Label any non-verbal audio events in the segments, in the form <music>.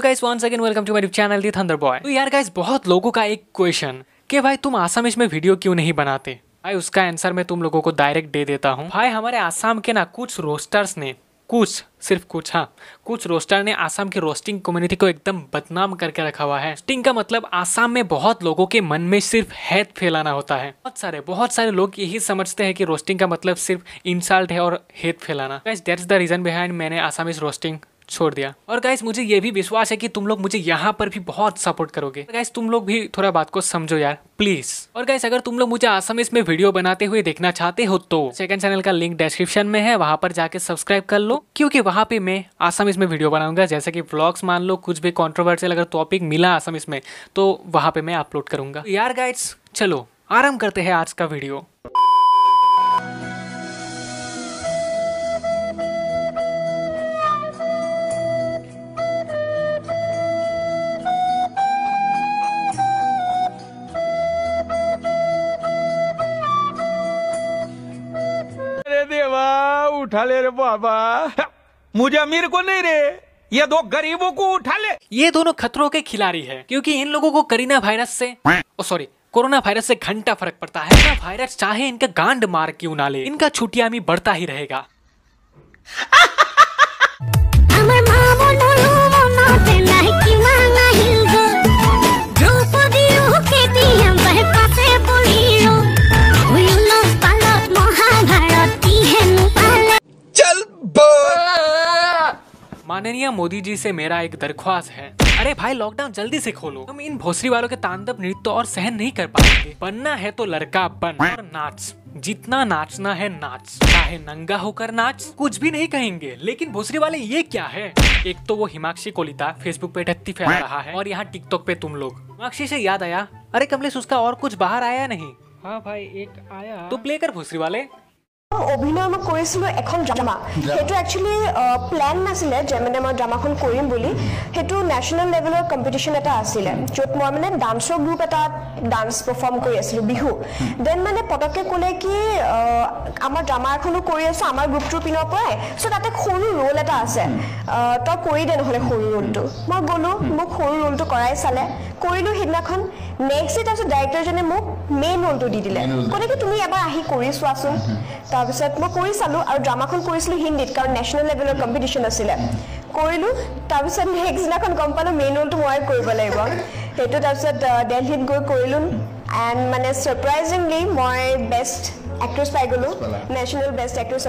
तो guys once again welcome to my channel the thunder boy तो यार guys बहुत लोगों का एक क्वेश्चन कि भाई, तुम आसामिश में वीडियो क्यों नहीं बनाते? भाई, उसका आंसर मैं तुम लोगों को डायरेक्ट दे देता हूँ। भाई, हमारे आसाम के ना कुछ रोस्टर्स ने, कुछ, सिर्फ़ कुछ हाँ कुछ रोस्टर ने आसाम की रोस्टिंग कम्युनिटी को एकदम बदनाम करके रखा हुआ है। रोस्टिंग का मतलब आसाम में बहुत लोगों के मन में सिर्फ़ हैत फैलाना होता है। बहुत सारे बहुत सारे लोग यही समझते हैं कि रोस्टिंग का मतलब सिर्फ़ इंसल्ट है और हेत फैलाना। दैट्स द रीजन बिहाइंड मैंने आसामिस रोस्टिंग छोड़ दिया। और गाइस मुझे ये भी विश्वास है कि तुम लोग मुझे यहाँ पर भी बहुत सपोर्ट करोगे। गाइस तुम लोग भी थोड़ा बात को समझो यार प्लीज़ और गाइस अगर तुम लोग मुझे आसामिस में वीडियो बनाते हुए देखना चाहते हो तो सेकंड चैनल का लिंक डिस्क्रिप्शन में है, वहाँ पर जाके सब्सक्राइब कर लो। क्योंकि वहाँ पे मैं आसामिस में वीडियो बनाऊँगा, जैसे कि व्लॉग्स मान लो, कुछ भी कॉन्ट्रोवर्सियल अगर टॉपिक मिला आसामिस में तो वहाँ पे मैं अपलोड करूँगा। यार गाइड्स चलो आराम करते हैं आज का वीडियो उठा ले रे बाबा। मुझे अमीर को नहीं रे ये दो गरीबों को उठा ले। ये दोनों खतरों के खिलाड़ी हैं क्योंकि इन लोगों को करीना वायरस से ओ सॉरी कोरोना वायरस से घंटा फ़र्क पड़ता है। कोरोना वायरस चाहे इनका गांड मार क्यों ना ले इनका छुटियामी बढ़ता ही रहेगा। <laughs> माननीय मोदी जी से मेरा एक दरख्वास्त है। अरे भाई लॉकडाउन जल्दी से खोलो। हम इन भोसरी वालों के तांडव नृत्य और सहन नहीं कर पाएँगे। बनना है तो लड़का बन और नाच। जितना नाचना है नाच। चाहे नंगा होकर नाच कुछ भी नहीं कहेंगे। लेकिन भोसरी वाले ये क्या है? एक तो वो हिमाक्षी कोलिता फेसबुक पे टट्टी फैला रहा है और यहाँ टिकटॉक पे तुम लोग। हिमाक्षी से याद आया? अरे कमलेश उसका और कुछ बाहर आया नहीं? हाँ भाई एक आया। तो प्ले कर भोसरी वाले অভিনয় মই কৰিছিলোঁ এখন ড্ৰামা সেইটো একচুৱেলি প্লেন নাছিলে যে মানে মই ড্ৰামাখন কৰিম বুলি। সেইটো নেশ্যনেল লেভেলৰ কম্পিটিশ্যন এটা আছিলে য'ত মই মানে ডান্সৰ গ্ৰুপ এটাত ডান্স পাৰফৰ্ম কৰি আছিলোঁ বিহু। দেন মানে পটককৈ ক'লে কি আমাৰ ড্ৰামা এখনো কৰি আছোঁ আমাৰ গ্ৰুপটোৰ পিনৰ পৰাই। চ' তাতে সৰু ৰোল এটা আছে। আহ, তই কৰি দে নহ'লে সৰু ৰোলটো মই গ'লোঁ মোক সৰু ৰোলটো কৰাই চালে। কৰিলোঁ সেইদিনাখন নেক্সট ডে তাৰপিছত ডাইৰেক্টৰজনে মোক মেইন ৰোলটো দি দিলে ক'লে কি তুমি এবাৰ আহি কৰি চোৱাচোন তাৰপিছত মই কৰি চালোঁ আৰু ড্ৰামাখন কৰিছিলোঁ হিন্দীত কাৰণ নেশ্যনেল লেভেলৰ কম্পিটিশ্যন আছিলে কৰিলোঁ তাৰপিছত নেক্সট দিনাখন গম পালোঁ মেইন ৰোলটো মই কৰিব লাগিব সেইটো তাৰপিছত আহ, দেলহিত গৈ কৰিলোঁ এণ্ড মানে ছাৰপ্ৰাইজিংলি মই বেষ্ট এক্ট্ৰেছ পাই গ'লোঁ নেশ্যনেল বেষ্ট এক্ট্ৰেছ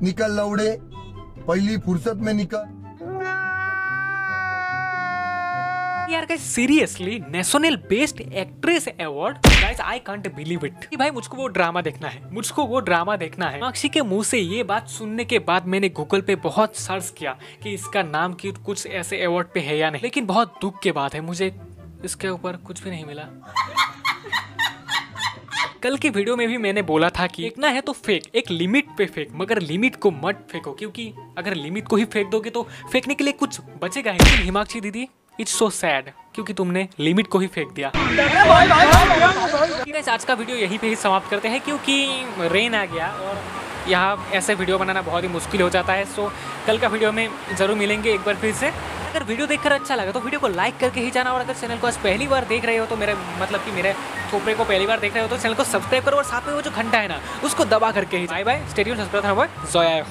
निकल लौड़े पहली फुर्सत में निकल यार guys seriously national best actress award guys I can't believe it भाई, मुझको वो ड्रामा देखना है। मुझको वो ड्रामा देखना है। माक्षी के मुँह से ये बात सुनने के बाद मैंने गूगल पे बहुत सर्च किया कि इसका नाम की कुछ ऐसे अवार्ड पे है या नहीं। लेकिन बहुत दुख के बात है, मुझे इसके ऊपर कुछ भी नहीं मिला। कल की वीडियो में भी मैंने बोला था कि फेंकना है तो फेंक एक लिमिट पे फेंक मगर लिमिट को मत फेंको, क्योंकि अगर लिमिट को ही फेंक दोगे तो फेंकने के लिए कुछ बचेगा ही। हिमाक्षी दीदी इट्स सो सैड क्योंकि तुमने लिमिट को ही फेंक दिया। आज का वीडियो यहीं पे ही समाप्त करते हैं, क्योंकि रेन आ गया और यहाँ ऐसे वीडियो बनाना बहुत ही मुश्किल हो जाता है सो कल का वीडियो में ज़रूर मिलेंगे एक बार फिर से। अगर वीडियो देखकर अच्छा लगा तो वीडियो को लाइक करके ही जाना, और अगर चैनल को आज पहली बार देख रहे हो तो मेरे मतलब कि मेरे थोपड़े को पहली बार देख रहे हो तो चैनल को सब्सक्राइब करो, और साथ में वो जो घंटा है ना, उसको दबा करके ही bye bye stadium subscribe Zoya